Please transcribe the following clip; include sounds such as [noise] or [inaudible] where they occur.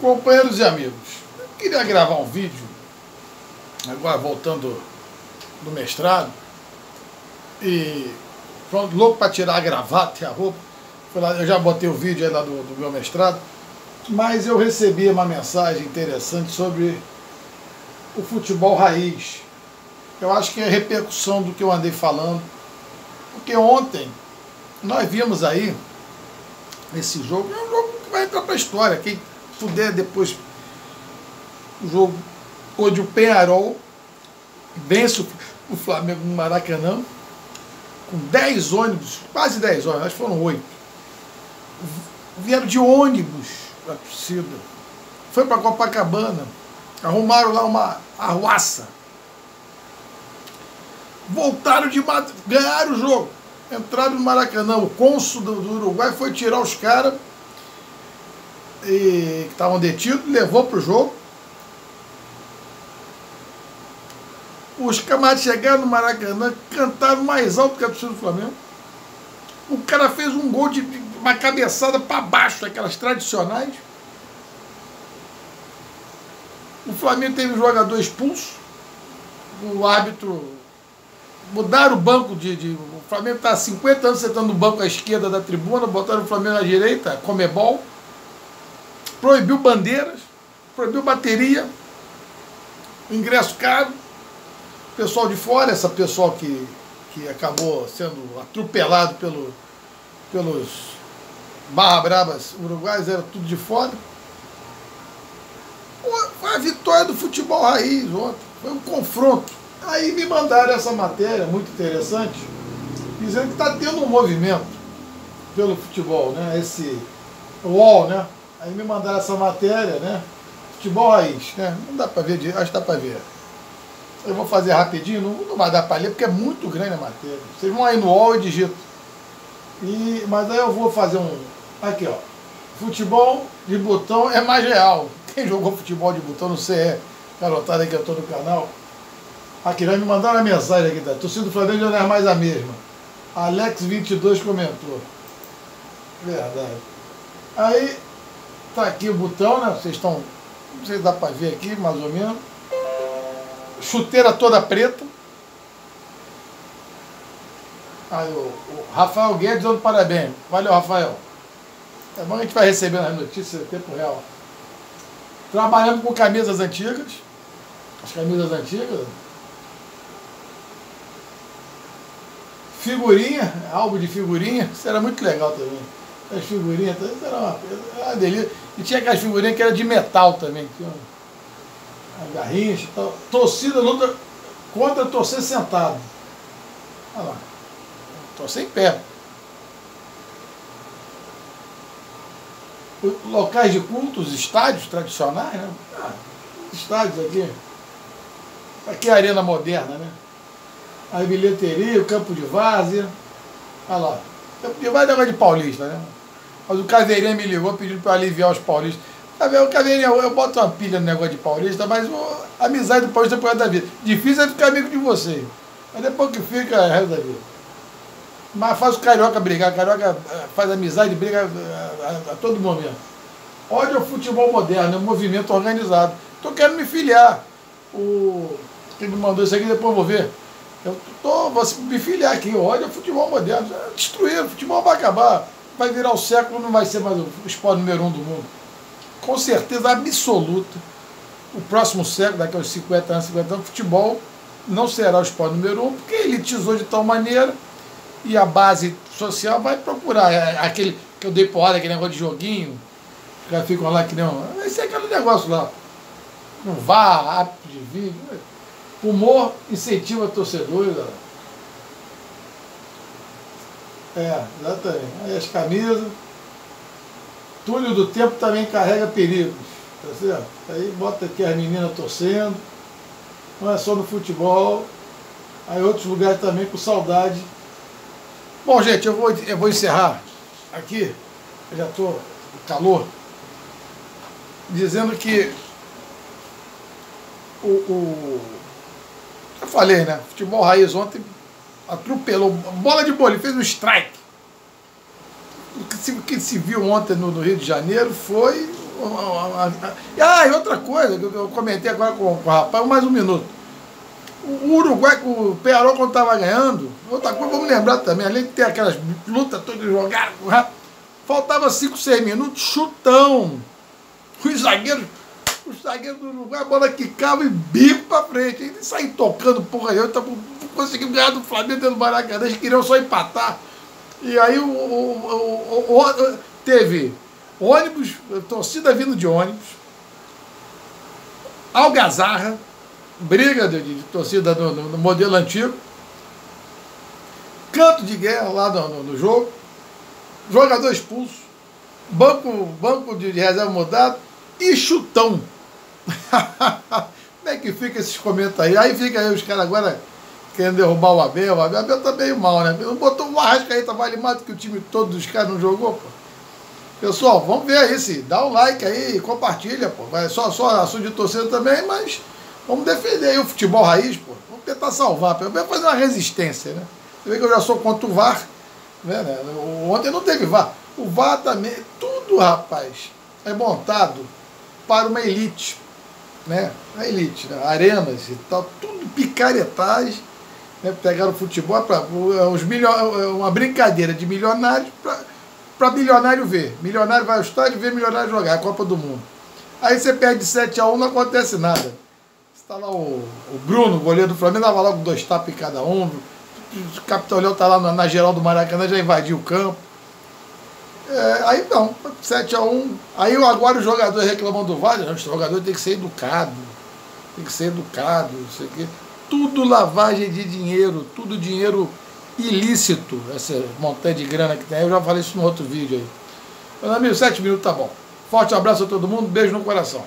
Companheiros e amigos, eu queria gravar um vídeo, agora voltando do mestrado, e pronto, louco para tirar a gravata e a roupa. Eu já botei o vídeo aí lá do, do meu mestrado, mas eu recebi uma mensagem interessante sobre o futebol raiz. Eu acho que é repercussão do que eu andei falando, porque ontem nós vimos aí esse jogo, é um jogo que vai entrar para a história. Quem puder depois o jogo onde o Penharol vence o Flamengo no Maracanã com 10 ônibus, quase 10 ônibus, acho que foram 8. Vieram de ônibus a torcida. Foi para Copacabana. Arrumaram lá uma arruaça. Voltaram de ganharam o jogo. Entraram no Maracanã. O cônsul do Uruguai foi tirar os caras que estavam detidos, levou para o jogo. Os camaradas chegaram no Maracanã, cantaram mais alto que a torcida do Flamengo. O cara fez um gol de uma cabeçada para baixo, aquelas tradicionais. O Flamengo teve um jogador expulso. O árbitro. Mudaram o banco de. de o Flamengo está há 50 anos sentando no banco à esquerda da tribuna, botaram o Flamengo à direita, comebol. Proibiu bandeiras, proibiu bateria, ingresso caro. Pessoal de fora, essa pessoal que, que acabou sendo atropelado pelo, pelos barra brabas uruguais, era tudo de fora. Foi a vitória do futebol raiz ontem. Foi um confronto. Aí me mandaram essa matéria muito interessante, dizendo que está tendo um movimento pelo futebol, né? Esse UOL, né? Aí me mandaram essa matéria, né? Futebol raiz, né? Não dá para ver, acho que dá para ver. Eu vou fazer rapidinho, não, não vai dar para ler, porque é muito grande a matéria. Vocês vão aí no UOL e digitam. E, mas aí eu vou fazer um. Aqui, ó. Futebol de botão é mais real. Quem jogou futebol de botão no CE, garotada que eu tô no canal. Aqui, já me mandaram a mensagem aqui, tá? Torcida do Flamengo não é mais a mesma. Alex22 comentou. Verdade. Aí, tá aqui o botão, né? Vocês estão. Não sei se dá pra ver aqui, mais ou menos. Chuteira toda preta. Aí o, o Rafael Guedes dando parabéns. Valeu, Rafael. É bom a gente vai recebendo as notícias em tempo real. Trabalhando com camisas antigas. As camisas antigas. Figurinha, álbum de figurinha. Isso era muito legal também. As figurinhas, era uma, era uma delícia. E tinha aquelas figurinhas que era de metal também. Tinha uma garrincha e tal. Torcida luta contra torcer sentado. Olha lá. Torcer em pé. locais de cultos, estádios tradicionais, né? Ah, estádios aqui. Aqui é a arena moderna, né? A bilheteria, o campo de várzea. Olha lá. Campo de várzea é de paulista, né? Mas o Caveirinha me ligou pedindo para aliviar os paulistas. O Caveirinha, eu boto uma pilha no negócio de paulista, mas a amizade do paulista é por da vida. Difícil é ficar amigo de você. Mas depois que fica, é resto da vida. Mas faz o carioca brigar, o carioca eh, faz amizade, briga a, eh, a, a todo momento. Ódio ao futebol moderno, é um movimento organizado. Estou querendo me filiar. O quem me mandou isso aqui, depois vou ver. Eu tô, vou me filiar aqui, ódio ao futebol moderno. Destruir, o futebol vai acabar. Vai virar o século, não vai ser mais o esporte número um do mundo. Com certeza absoluta. O próximo século, daqui a uns 50 anos, 50 anos, o futebol não será o esporte número um, porque elitizou de tal maneira e a base social vai procurar é, aquele que eu dei porrada, aquele negócio de joguinho, os caras ficam lá que não. Esse é aquele negócio lá. Não vá, apto de vídeo. Humor incentiva torcedores. É, exatamente. Aí as camisas. Túlio do Tempo também carrega perigos. Tá certo? Aí bota aqui as meninas torcendo. Não é só no futebol. Aí outros lugares também com saudade Bom, gente, eu vou, eu vou encerrar aqui, eu já estou calor, dizendo que o, o, Eu falei, né? Futebol raiz ontem atropelou. Bola de ele fez um strike. O que se, que se viu ontem no, no, Rio de Janeiro foi Ah, e outra coisa que eu comentei agora com, com o rapaz, mais um minuto. O Uruguai, o Pearol, quando estava ganhando, outra coisa, vamos lembrar também, além de ter aquelas lutas todas jogadas, faltava 5, 6 minutos, chutão. Os zagueiros, os zagueiros do Uruguai, a bola quicava e bico pra frente. Ele saía tocando, porra, eu tava, conseguiu ganhar do Flamengo dentro do Maracanã, eles queriam só empatar. E aí o, o, o teve ônibus, torcida vindo de ônibus, algazarra, briga de, de torcida no, no, modelo antigo, canto de guerra lá no, no jogo, jogador expulso, banco, banco de reserva mudado e chutão. [laughs] Como é que fica esses comentários? Aí fica aí os caras agora querendo derrubar o Abel. O Abel, tá meio mal, né? Não botou o Arrascaeta, vale mais do que o time todo dos caras não jogou, pô. Pessoal, vamos ver aí, se dá um like aí, compartilha, pô. Vai só, só assunto de torcida também, mas Vamos defender aí o futebol raiz, pô. Vamos tentar salvar, pelo menos fazer uma resistência, né? Você vê que eu já sou contra o VAR. Né, né? Ontem não teve VAR. O VAR também, tudo, rapaz, é montado para uma elite. Né? A elite, né? arenas e tal, tudo picaretagem. Né? Pegaram o futebol para os milho, uma brincadeira de milionários para milionário ver. Milionário vai ao estádio vê milionário jogar a Copa do Mundo. Aí você perde 7 a 1 não acontece nada. Está lá o, o Bruno, goleiro do Flamengo, dava logo dois tapas em cada um. O Capitão Leão está lá na, na, geral do Maracanã, já invadiu o campo. É, aí não, 7x1. Aí agora o jogador reclamando do Vale, não, o jogador tem que ser educado. Tem que ser educado, isso aqui. Tudo lavagem de dinheiro, tudo dinheiro ilícito, essa montanha de grana que tem. Eu já falei isso no outro vídeo aí. Meu amigo, 7 minutos tá bom. Forte abraço a todo mundo, beijo no coração.